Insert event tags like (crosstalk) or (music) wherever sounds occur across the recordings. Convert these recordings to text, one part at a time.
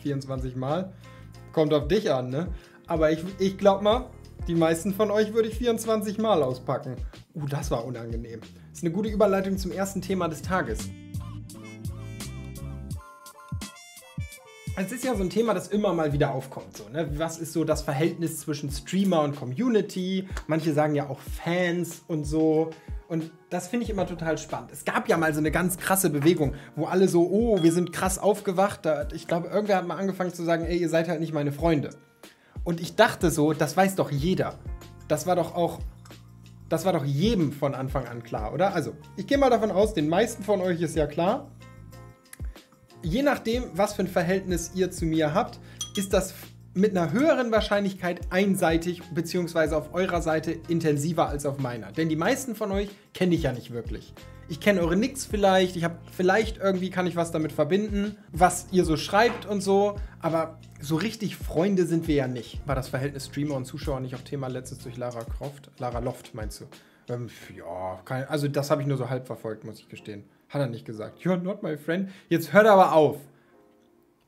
24 Mal. Kommt auf dich an, ne? Aber ich, ich glaub mal, die meisten von euch würde ich 24 Mal auspacken. Uh, das war unangenehm. Ist eine gute Überleitung zum ersten Thema des Tages. Es ist ja so ein Thema, das immer mal wieder aufkommt. So, ne? Was ist so das Verhältnis zwischen Streamer und Community? Manche sagen ja auch Fans und so. Und das finde ich immer total spannend. Es gab ja mal so eine ganz krasse Bewegung, wo alle so, oh, wir sind krass aufgewacht. Ich glaube, irgendwer hat mal angefangen zu sagen, ey, ihr seid halt nicht meine Freunde. Und ich dachte so, das weiß doch jeder. Das war doch auch, das war doch jedem von Anfang an klar, oder? Also, ich gehe mal davon aus, den meisten von euch ist ja klar. Je nachdem, was für ein Verhältnis ihr zu mir habt, ist das mit einer höheren Wahrscheinlichkeit einseitig bzw. auf eurer Seite intensiver als auf meiner. Denn die meisten von euch kenne ich ja nicht wirklich. Ich kenne eure Nicks vielleicht, ich habe vielleicht irgendwie kann ich was damit verbinden, was ihr so schreibt und so, aber so richtig Freunde sind wir ja nicht. War das Verhältnis Streamer und Zuschauer nicht auch Thema letztes durch Lara Croft? Lara Loft meinst du? Ähm, ja, kein, also das habe ich nur so halb verfolgt, muss ich gestehen. Hat er nicht gesagt. You're not my friend. Jetzt hört aber auf.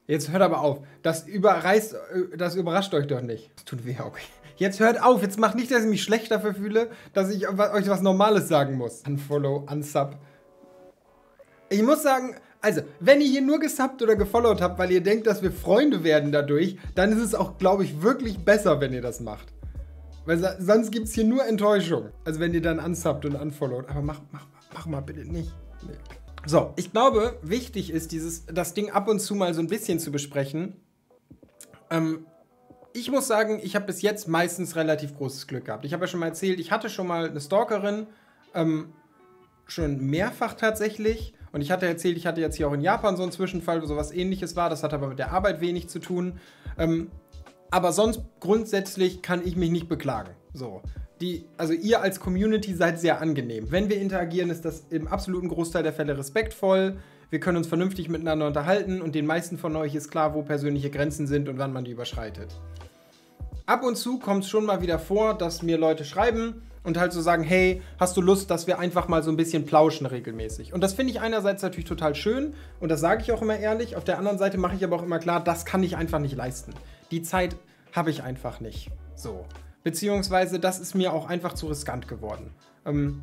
Jetzt hört aber auf. Das, überreißt, äh, das überrascht euch doch nicht. Das tut weh, okay. Jetzt hört auf. Jetzt macht nicht, dass ich mich schlecht dafür fühle, dass ich euch was Normales sagen muss. Unfollow, unsub. Ich muss sagen, also, wenn ihr hier nur gesubbt oder gefollowt habt, weil ihr denkt, dass wir Freunde werden dadurch, dann ist es auch, glaube ich, wirklich besser, wenn ihr das macht. Weil sonst gibt es hier nur Enttäuschung. Also, wenn ihr dann unsubbt und unfollowt. Aber mach, mach, mach mal bitte nicht. Nee. So, ich glaube, wichtig ist, dieses, das Ding ab und zu mal so ein bisschen zu besprechen. Ähm, ich muss sagen, ich habe bis jetzt meistens relativ großes Glück gehabt. Ich habe ja schon mal erzählt, ich hatte schon mal eine Stalkerin, ähm, schon mehrfach tatsächlich. Und ich hatte erzählt, ich hatte jetzt hier auch in Japan so einen Zwischenfall, wo sowas ähnliches war. Das hat aber mit der Arbeit wenig zu tun. Ähm, aber sonst grundsätzlich kann ich mich nicht beklagen. So. Die, also ihr als Community seid sehr angenehm. Wenn wir interagieren, ist das im absoluten Großteil der Fälle respektvoll. Wir können uns vernünftig miteinander unterhalten und den meisten von euch ist klar, wo persönliche Grenzen sind und wann man die überschreitet. Ab und zu kommt es schon mal wieder vor, dass mir Leute schreiben, und halt so sagen, hey, hast du Lust, dass wir einfach mal so ein bisschen plauschen regelmäßig. Und das finde ich einerseits natürlich total schön und das sage ich auch immer ehrlich. Auf der anderen Seite mache ich aber auch immer klar, das kann ich einfach nicht leisten. Die Zeit habe ich einfach nicht. So. Beziehungsweise, das ist mir auch einfach zu riskant geworden. Ähm,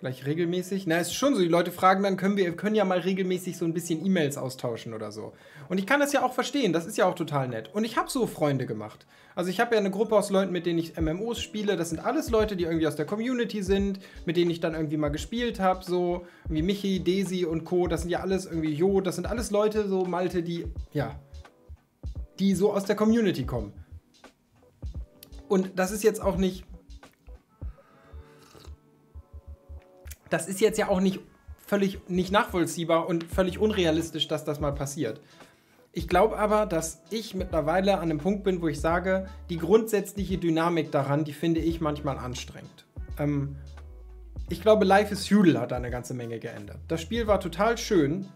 gleich regelmäßig. Na, ist schon so. Die Leute fragen dann, können wir können ja mal regelmäßig so ein bisschen E-Mails austauschen oder so. Und ich kann das ja auch verstehen. Das ist ja auch total nett. Und ich habe so Freunde gemacht. Also ich habe ja eine Gruppe aus Leuten, mit denen ich MMOs spiele. Das sind alles Leute, die irgendwie aus der Community sind, mit denen ich dann irgendwie mal gespielt habe. So wie Michi, Daisy und Co. Das sind ja alles irgendwie Jo. Das sind alles Leute, so Malte, die, ja, die so aus der Community kommen. Und das ist jetzt auch nicht das ist jetzt ja auch nicht völlig nicht nachvollziehbar und völlig unrealistisch, dass das mal passiert. Ich glaube aber, dass ich mittlerweile an einem Punkt bin, wo ich sage, die grundsätzliche Dynamik daran, die finde ich manchmal anstrengend. Ähm, ich glaube, Life is Feudal hat eine ganze Menge geändert. Das Spiel war total schön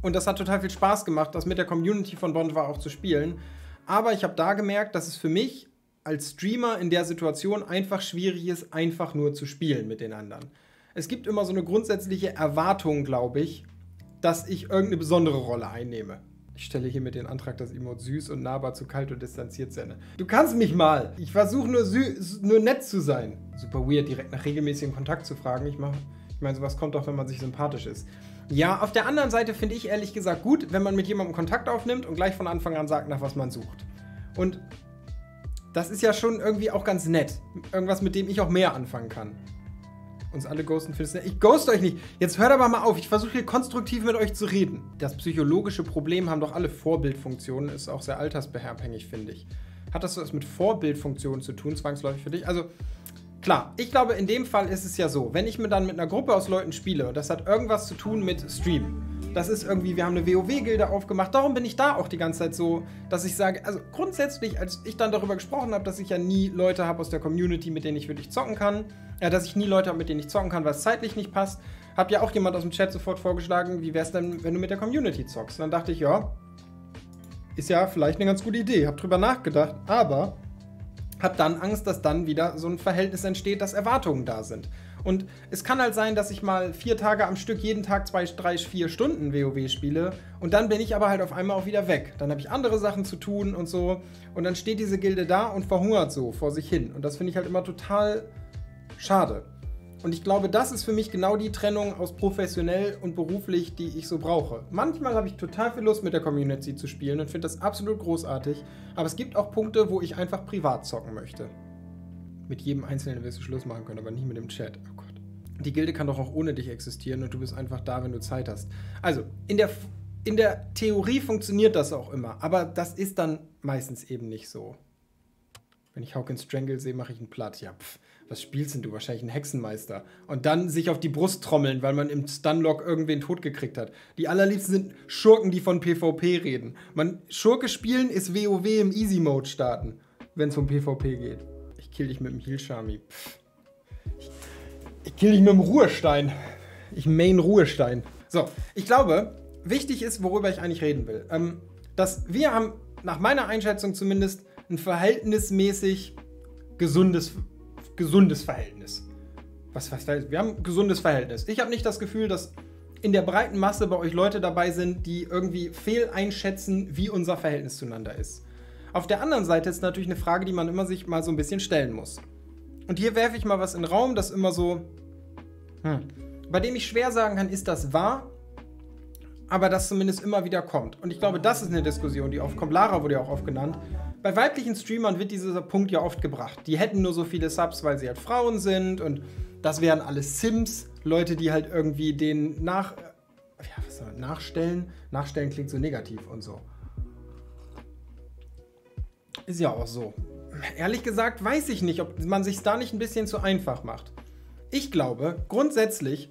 und das hat total viel Spaß gemacht, das mit der Community von Bond war auch zu spielen. Aber ich habe da gemerkt, dass es für mich als Streamer in der Situation einfach schwierig ist, einfach nur zu spielen mit den anderen. Es gibt immer so eine grundsätzliche Erwartung, glaube ich, dass ich irgendeine besondere Rolle einnehme. Ich stelle hier mit den Antrag, dass Emote süß und nahbar zu kalt und distanziert sende. Du kannst mich mal. Ich versuche nur, nur nett zu sein. Super weird, direkt nach regelmäßigem Kontakt zu fragen. Ich, ich meine, sowas kommt doch, wenn man sich sympathisch ist. Ja, auf der anderen Seite finde ich ehrlich gesagt gut, wenn man mit jemandem Kontakt aufnimmt und gleich von Anfang an sagt, nach was man sucht. Und das ist ja schon irgendwie auch ganz nett. Irgendwas, mit dem ich auch mehr anfangen kann. Uns alle ghosten findest Ich ghost euch nicht. Jetzt hört aber mal auf. Ich versuche hier konstruktiv mit euch zu reden. Das psychologische Problem haben doch alle Vorbildfunktionen. Ist auch sehr altersbeherabhängig, finde ich. Hat das was mit Vorbildfunktionen zu tun, zwangsläufig für dich? Also, klar, ich glaube, in dem Fall ist es ja so, wenn ich mir dann mit einer Gruppe aus Leuten spiele das hat irgendwas zu tun mit Stream, das ist irgendwie, wir haben eine WoW-Gilde aufgemacht. Darum bin ich da auch die ganze Zeit so, dass ich sage, also grundsätzlich, als ich dann darüber gesprochen habe, dass ich ja nie Leute habe aus der Community, mit denen ich wirklich zocken kann, ja, dass ich nie Leute habe, mit denen ich zocken kann, weil es zeitlich nicht passt, hat ja auch jemand aus dem Chat sofort vorgeschlagen, wie wäre es denn, wenn du mit der Community zockst? Und dann dachte ich, ja, ist ja vielleicht eine ganz gute Idee. Hab drüber nachgedacht, aber hab dann Angst, dass dann wieder so ein Verhältnis entsteht, dass Erwartungen da sind. Und es kann halt sein, dass ich mal vier Tage am Stück jeden Tag zwei, drei, vier Stunden WoW spiele und dann bin ich aber halt auf einmal auch wieder weg. Dann habe ich andere Sachen zu tun und so und dann steht diese Gilde da und verhungert so vor sich hin. Und das finde ich halt immer total schade. Und ich glaube, das ist für mich genau die Trennung aus professionell und beruflich, die ich so brauche. Manchmal habe ich total viel Lust mit der Community zu spielen und finde das absolut großartig. Aber es gibt auch Punkte, wo ich einfach privat zocken möchte. Mit jedem Einzelnen wirst du Schluss machen können, aber nicht mit dem Chat. Oh Gott. Die Gilde kann doch auch ohne dich existieren und du bist einfach da, wenn du Zeit hast. Also, in der, in der Theorie funktioniert das auch immer, aber das ist dann meistens eben nicht so. Wenn ich Hawkins Strangle sehe, mache ich einen platt. Ja, pff was spielst denn du? Wahrscheinlich ein Hexenmeister. Und dann sich auf die Brust trommeln, weil man im Stunlock irgendwen totgekriegt hat. Die allerliebsten sind Schurken, die von PvP reden. Man, Schurke spielen ist WoW im Easy Mode starten, wenn es um PvP geht. Ich kill dich mit dem Heal Shami. Ich, ich kill dich mit dem Ruhestein. Ich main Ruhestein. So, ich glaube, wichtig ist, worüber ich eigentlich reden will. Ähm, dass wir haben, nach meiner Einschätzung zumindest, ein verhältnismäßig gesundes gesundes Verhältnis. Was, was, wir haben ein gesundes Verhältnis. Ich habe nicht das Gefühl, dass in der breiten Masse bei euch Leute dabei sind, die irgendwie fehleinschätzen, wie unser Verhältnis zueinander ist. Auf der anderen Seite ist natürlich eine Frage, die man immer sich mal so ein bisschen stellen muss. Und hier werfe ich mal was in den Raum, das immer so, hm, bei dem ich schwer sagen kann, ist das wahr, aber das zumindest immer wieder kommt. Und ich glaube, das ist eine Diskussion, die aufkommt. Lara wurde ja auch oft genannt bei weiblichen Streamern wird dieser Punkt ja oft gebracht. Die hätten nur so viele Subs, weil sie halt Frauen sind und das wären alles Sims, Leute, die halt irgendwie den nach, ja, was soll man, nachstellen. Nachstellen klingt so negativ und so. Ist ja auch so. Ehrlich gesagt weiß ich nicht, ob man sich da nicht ein bisschen zu einfach macht. Ich glaube, grundsätzlich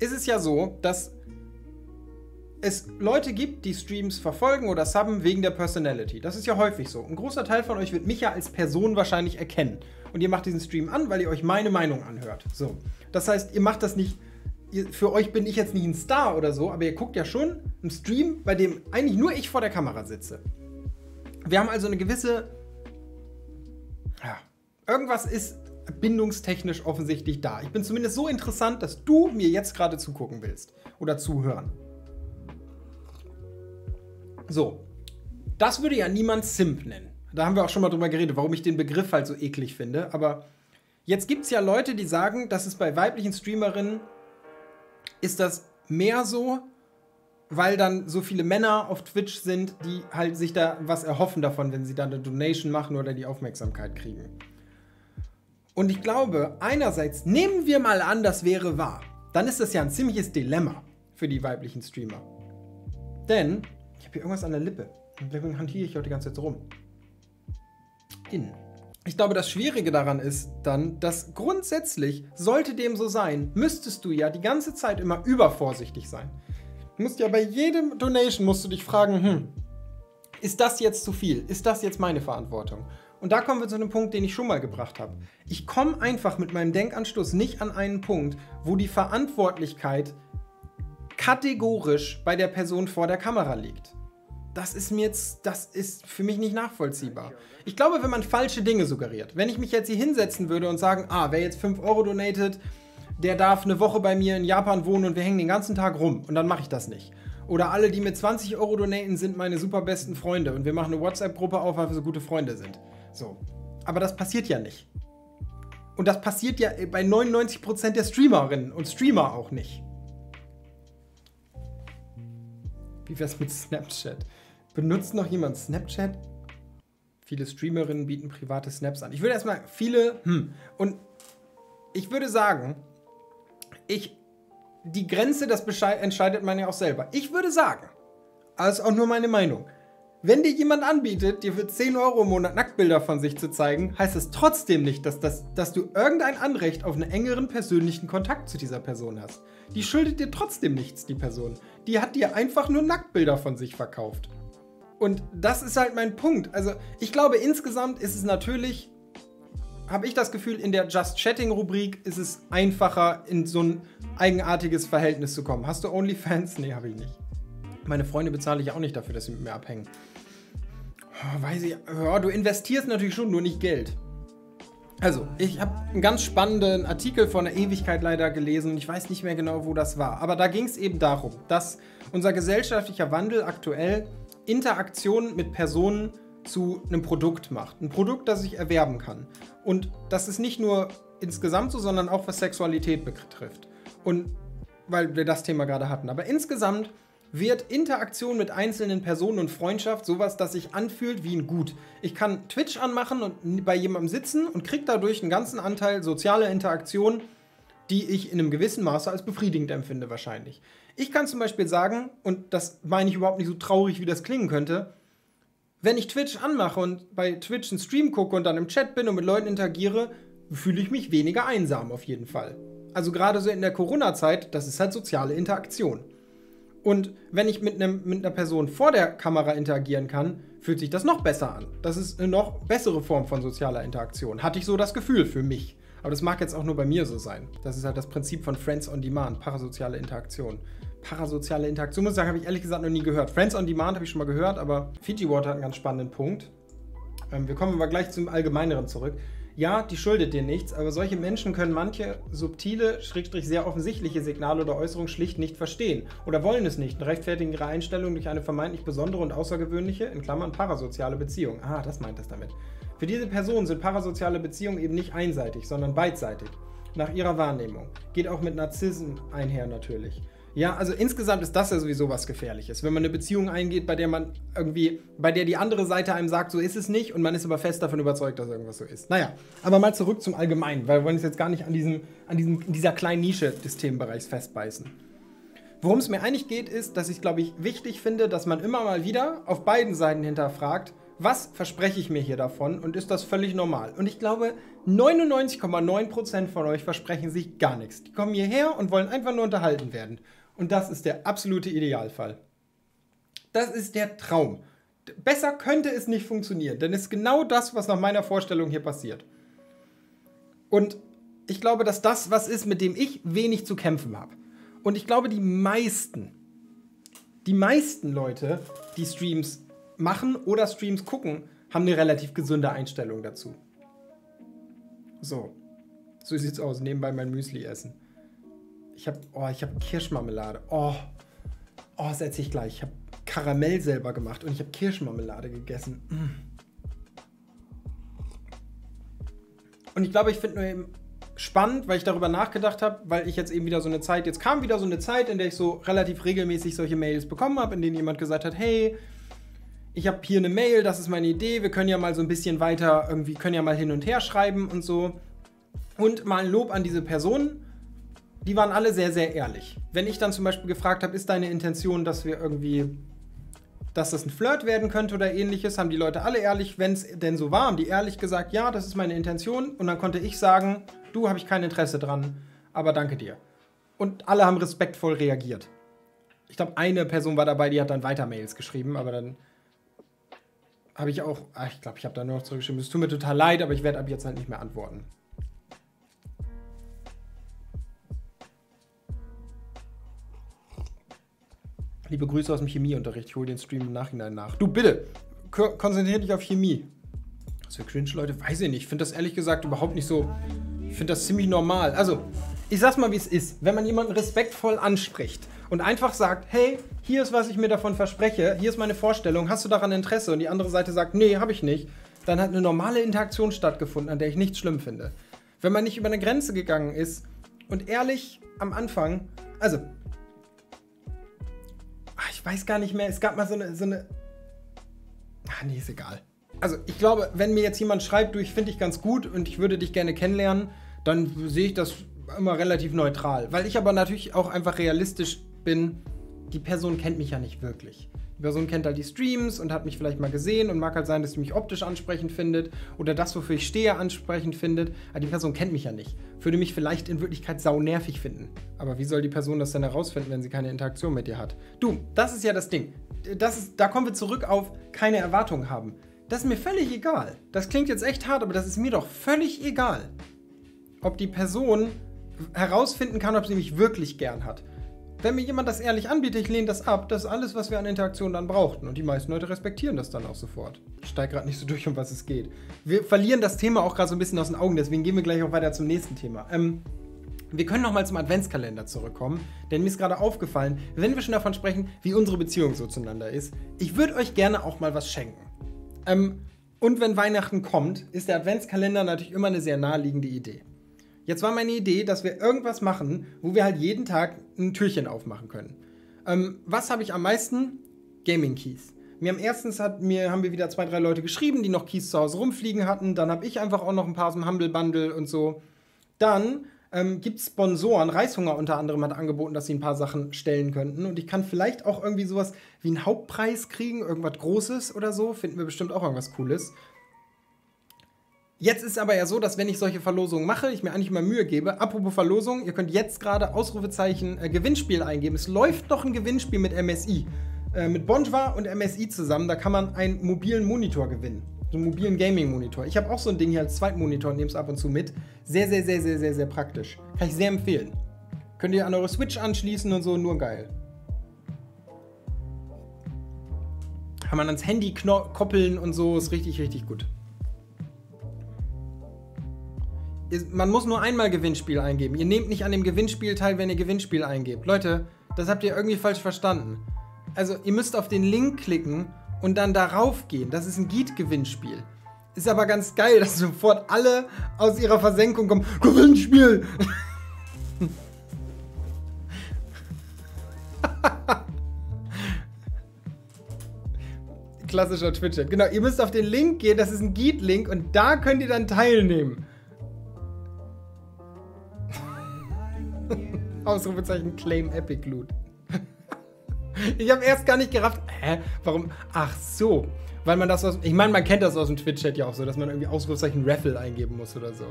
ist es ja so, dass es Leute gibt, die Streams verfolgen oder subben wegen der Personality. Das ist ja häufig so. Ein großer Teil von euch wird mich ja als Person wahrscheinlich erkennen. Und ihr macht diesen Stream an, weil ihr euch meine Meinung anhört. So. Das heißt, ihr macht das nicht. Ihr, für euch bin ich jetzt nicht ein Star oder so, aber ihr guckt ja schon einen Stream, bei dem eigentlich nur ich vor der Kamera sitze. Wir haben also eine gewisse. Ja. Irgendwas ist bindungstechnisch offensichtlich da. Ich bin zumindest so interessant, dass du mir jetzt gerade zugucken willst oder zuhören. So, das würde ja niemand Simp nennen. Da haben wir auch schon mal drüber geredet, warum ich den Begriff halt so eklig finde. Aber jetzt gibt es ja Leute, die sagen, dass es bei weiblichen Streamerinnen ist das mehr so, weil dann so viele Männer auf Twitch sind, die halt sich da was erhoffen davon, wenn sie dann eine Donation machen oder die Aufmerksamkeit kriegen. Und ich glaube, einerseits nehmen wir mal an, das wäre wahr. Dann ist das ja ein ziemliches Dilemma für die weiblichen Streamer. Denn ich habe hier irgendwas an der Lippe. Deswegen hantiere ich heute die ganze Zeit rum. Innen. Ich glaube, das Schwierige daran ist dann, dass grundsätzlich, sollte dem so sein, müsstest du ja die ganze Zeit immer übervorsichtig sein. Du musst ja bei jedem Donation musst du dich fragen, hm, ist das jetzt zu viel? Ist das jetzt meine Verantwortung? Und da kommen wir zu einem Punkt, den ich schon mal gebracht habe. Ich komme einfach mit meinem Denkanstoß nicht an einen Punkt, wo die Verantwortlichkeit kategorisch bei der Person vor der Kamera liegt. Das ist mir jetzt, das ist für mich nicht nachvollziehbar. Ich glaube, wenn man falsche Dinge suggeriert, wenn ich mich jetzt hier hinsetzen würde und sagen, ah, wer jetzt 5 Euro donatet, der darf eine Woche bei mir in Japan wohnen und wir hängen den ganzen Tag rum und dann mache ich das nicht. Oder alle, die mit 20 Euro donaten, sind meine super besten Freunde und wir machen eine WhatsApp-Gruppe auf, weil wir so gute Freunde sind. So. Aber das passiert ja nicht. Und das passiert ja bei 99% der Streamerinnen und Streamer auch nicht. Wie wär's mit Snapchat? Benutzt noch jemand Snapchat? Viele Streamerinnen bieten private Snaps an. Ich würde erstmal viele, hm, und ich würde sagen, ich, die Grenze, das entscheidet man ja auch selber. Ich würde sagen, also auch nur meine Meinung, wenn dir jemand anbietet, dir für 10 Euro im Monat Nacktbilder von sich zu zeigen, heißt es trotzdem nicht, dass, das, dass du irgendein Anrecht auf einen engeren persönlichen Kontakt zu dieser Person hast. Die schuldet dir trotzdem nichts, die Person. Die hat dir einfach nur Nacktbilder von sich verkauft. Und das ist halt mein Punkt. Also ich glaube, insgesamt ist es natürlich, habe ich das Gefühl, in der Just Chatting-Rubrik ist es einfacher, in so ein eigenartiges Verhältnis zu kommen. Hast du OnlyFans? Nee, habe ich nicht. Meine Freunde bezahle ich auch nicht dafür, dass sie mit mir abhängen. Oh, weiß ich, ja, du investierst natürlich schon, nur nicht Geld. Also, ich habe einen ganz spannenden Artikel von der Ewigkeit leider gelesen. Ich weiß nicht mehr genau, wo das war. Aber da ging es eben darum, dass unser gesellschaftlicher Wandel aktuell Interaktionen mit Personen zu einem Produkt macht. Ein Produkt, das ich erwerben kann. Und das ist nicht nur insgesamt so, sondern auch was Sexualität betrifft. Und weil wir das Thema gerade hatten. Aber insgesamt wird Interaktion mit einzelnen Personen und Freundschaft sowas, das sich anfühlt wie ein Gut. Ich kann Twitch anmachen und bei jemandem sitzen und kriege dadurch einen ganzen Anteil sozialer Interaktion, die ich in einem gewissen Maße als befriedigend empfinde wahrscheinlich. Ich kann zum Beispiel sagen, und das meine ich überhaupt nicht so traurig, wie das klingen könnte, wenn ich Twitch anmache und bei Twitch einen Stream gucke und dann im Chat bin und mit Leuten interagiere, fühle ich mich weniger einsam auf jeden Fall. Also gerade so in der Corona-Zeit, das ist halt soziale Interaktion. Und wenn ich mit, einem, mit einer Person vor der Kamera interagieren kann, fühlt sich das noch besser an. Das ist eine noch bessere Form von sozialer Interaktion. Hatte ich so das Gefühl für mich. Aber das mag jetzt auch nur bei mir so sein. Das ist halt das Prinzip von Friends on Demand, parasoziale Interaktion. Parasoziale Interaktion, muss ich sagen, habe ich ehrlich gesagt noch nie gehört. Friends on Demand habe ich schon mal gehört, aber Fiji Water hat einen ganz spannenden Punkt. Ähm, wir kommen aber gleich zum Allgemeineren zurück ja, die schuldet dir nichts, aber solche Menschen können manche subtile, schrägstrich sehr offensichtliche Signale oder Äußerungen schlicht nicht verstehen oder wollen es nicht und rechtfertigen ihre Einstellung durch eine vermeintlich besondere und außergewöhnliche, in Klammern parasoziale Beziehung. Ah, das meint es damit. Für diese Person sind parasoziale Beziehungen eben nicht einseitig, sondern beidseitig. Nach ihrer Wahrnehmung. Geht auch mit Narzissen einher natürlich. Ja, also insgesamt ist das ja sowieso was Gefährliches. Wenn man eine Beziehung eingeht, bei der man irgendwie, bei der die andere Seite einem sagt, so ist es nicht und man ist aber fest davon überzeugt, dass irgendwas so ist. Naja, aber mal zurück zum Allgemeinen, weil wir wollen uns jetzt gar nicht an, diesem, an diesem, dieser kleinen Nische des Themenbereichs festbeißen. Worum es mir eigentlich geht, ist, dass ich, glaube ich, wichtig finde, dass man immer mal wieder auf beiden Seiten hinterfragt, was verspreche ich mir hier davon und ist das völlig normal? Und ich glaube, 99,9% von euch versprechen sich gar nichts. Die kommen hierher und wollen einfach nur unterhalten werden. Und das ist der absolute Idealfall. Das ist der Traum. Besser könnte es nicht funktionieren, denn es ist genau das, was nach meiner Vorstellung hier passiert. Und ich glaube, dass das was ist, mit dem ich wenig zu kämpfen habe. Und ich glaube, die meisten, die meisten Leute, die Streams machen oder Streams gucken, haben eine relativ gesunde Einstellung dazu. So. So sieht's aus. Nebenbei mein Müsli essen. Ich habe oh, hab Kirschmarmelade. Oh, oh das erzähle ich gleich. Ich habe Karamell selber gemacht und ich habe Kirschmarmelade gegessen. Mm. Und ich glaube, ich finde nur eben spannend, weil ich darüber nachgedacht habe, weil ich jetzt eben wieder so eine Zeit, jetzt kam wieder so eine Zeit, in der ich so relativ regelmäßig solche Mails bekommen habe, in denen jemand gesagt hat, hey, ich habe hier eine Mail, das ist meine Idee, wir können ja mal so ein bisschen weiter, irgendwie können ja mal hin und her schreiben und so. Und mal ein Lob an diese Personen die waren alle sehr, sehr ehrlich. Wenn ich dann zum Beispiel gefragt habe, ist deine Intention, dass wir irgendwie, dass das ein Flirt werden könnte oder ähnliches, haben die Leute alle ehrlich, wenn es denn so war, haben die ehrlich gesagt, ja, das ist meine Intention. Und dann konnte ich sagen, du habe ich kein Interesse dran, aber danke dir. Und alle haben respektvoll reagiert. Ich glaube, eine Person war dabei, die hat dann weiter Mails geschrieben, aber dann habe ich auch, ach, ich glaube, ich habe da nur noch zurückgeschrieben, es tut mir total leid, aber ich werde ab jetzt halt nicht mehr antworten. Liebe Grüße aus dem Chemieunterricht. Ich hole den Stream im Nachhinein nach. Du bitte, konzentriere dich auf Chemie. Für cringe Leute, weiß ich nicht. Ich finde das ehrlich gesagt überhaupt nicht so. Ich finde das ziemlich normal. Also, ich sag's mal, wie es ist. Wenn man jemanden respektvoll anspricht und einfach sagt, hey, hier ist, was ich mir davon verspreche, hier ist meine Vorstellung, hast du daran Interesse? Und die andere Seite sagt, nee, habe ich nicht, dann hat eine normale Interaktion stattgefunden, an der ich nichts schlimm finde. Wenn man nicht über eine Grenze gegangen ist und ehrlich am Anfang, also Ach, ich weiß gar nicht mehr. Es gab mal so eine, so eine. Ach, nee, ist egal. Also, ich glaube, wenn mir jetzt jemand schreibt, du, ich finde dich ganz gut und ich würde dich gerne kennenlernen, dann sehe ich das immer relativ neutral. Weil ich aber natürlich auch einfach realistisch bin, die Person kennt mich ja nicht wirklich. Die Person kennt halt die Streams und hat mich vielleicht mal gesehen und mag halt sein, dass sie mich optisch ansprechend findet oder das, wofür ich stehe, ansprechend findet. Aber die Person kennt mich ja nicht. Würde mich vielleicht in Wirklichkeit sau nervig finden. Aber wie soll die Person das denn herausfinden, wenn sie keine Interaktion mit dir hat? Du, das ist ja das Ding. Das ist, da kommen wir zurück auf keine Erwartungen haben. Das ist mir völlig egal. Das klingt jetzt echt hart, aber das ist mir doch völlig egal. Ob die Person herausfinden kann, ob sie mich wirklich gern hat Wenn mir jemand das ehrlich anbietet, ich lehne das ab. Das ist alles, was wir an Interaktion dann brauchten. Und die meisten Leute respektieren das dann auch sofort. Ich steige gerade nicht so durch, um was es geht. Wir verlieren das Thema auch gerade so ein bisschen aus den Augen, deswegen gehen wir gleich auch weiter zum nächsten Thema. Ähm, wir können nochmal zum Adventskalender zurückkommen, denn mir ist gerade aufgefallen, wenn wir schon davon sprechen, wie unsere Beziehung so zueinander ist, ich würde euch gerne auch mal was schenken. Ähm, und wenn Weihnachten kommt, ist der Adventskalender natürlich immer eine sehr naheliegende Idee. Jetzt war meine Idee, dass wir irgendwas machen, wo wir halt jeden Tag ein Türchen aufmachen können. Ähm, was habe ich am meisten? Gaming Keys. Mir am erstens hat, mir, haben wir wieder zwei, drei Leute geschrieben, die noch Keys zu Hause rumfliegen hatten. Dann habe ich einfach auch noch ein paar aus dem Humble Bundle und so. Dann ähm, gibt es Sponsoren. Reishunger unter anderem hat angeboten, dass sie ein paar Sachen stellen könnten. Und ich kann vielleicht auch irgendwie sowas wie einen Hauptpreis kriegen, irgendwas Großes oder so. Finden wir bestimmt auch irgendwas Cooles. Jetzt ist aber ja so, dass wenn ich solche Verlosungen mache, ich mir eigentlich mal Mühe gebe. Apropos Verlosung, ihr könnt jetzt gerade Ausrufezeichen äh, Gewinnspiel eingeben. Es läuft noch ein Gewinnspiel mit MSI. Äh, mit Bonjwa und MSI zusammen. Da kann man einen mobilen Monitor gewinnen. So einen mobilen Gaming-Monitor. Ich habe auch so ein Ding hier als Zweitmonitor und nehme es ab und zu mit. Sehr, sehr, sehr, sehr, sehr, sehr praktisch. Kann ich sehr empfehlen. Könnt ihr an eure Switch anschließen und so, nur geil. Kann man ans Handy koppeln und so, ist richtig, richtig gut. Man muss nur einmal Gewinnspiel eingeben. Ihr nehmt nicht an dem Gewinnspiel teil, wenn ihr Gewinnspiel eingebt. Leute, das habt ihr irgendwie falsch verstanden. Also, ihr müsst auf den Link klicken und dann darauf gehen. Das ist ein Geet-Gewinnspiel. Ist aber ganz geil, (laughs) dass sofort alle aus ihrer Versenkung kommen. Gewinnspiel! (laughs) Klassischer Twitch-Chat. Genau, ihr müsst auf den Link gehen, das ist ein Geet-Link und da könnt ihr dann teilnehmen. Ausrufezeichen Claim Epic Loot. (laughs) ich habe erst gar nicht gerafft, hä, warum? Ach so, weil man das aus, ich meine, man kennt das aus dem Twitch-Chat ja auch so, dass man irgendwie Ausrufezeichen Raffle eingeben muss oder so.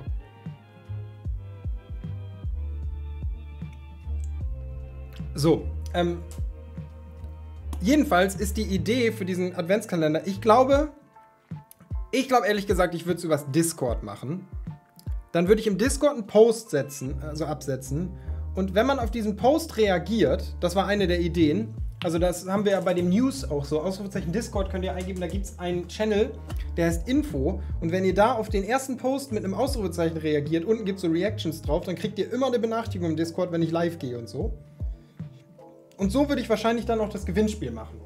So, ähm, jedenfalls ist die Idee für diesen Adventskalender, ich glaube, ich glaube ehrlich gesagt, ich würde es übers Discord machen. Dann würde ich im Discord einen Post setzen, also absetzen und wenn man auf diesen Post reagiert, das war eine der Ideen, also das haben wir ja bei dem News auch so, Ausrufezeichen Discord könnt ihr eingeben, da gibt es einen Channel, der heißt Info. Und wenn ihr da auf den ersten Post mit einem Ausrufezeichen reagiert, unten gibt es so Reactions drauf, dann kriegt ihr immer eine Benachrichtigung im Discord, wenn ich live gehe und so. Und so würde ich wahrscheinlich dann auch das Gewinnspiel machen.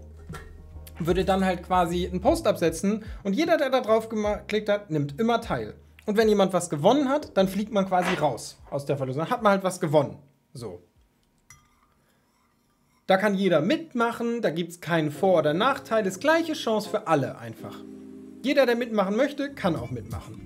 Würde dann halt quasi einen Post absetzen und jeder, der da drauf geklickt hat, nimmt immer teil. Und wenn jemand was gewonnen hat, dann fliegt man quasi raus aus der Verlosung. Dann hat man halt was gewonnen. So. Da kann jeder mitmachen, da gibt es keinen Vor- oder Nachteil, das gleiche Chance für alle einfach. Jeder, der mitmachen möchte, kann auch mitmachen.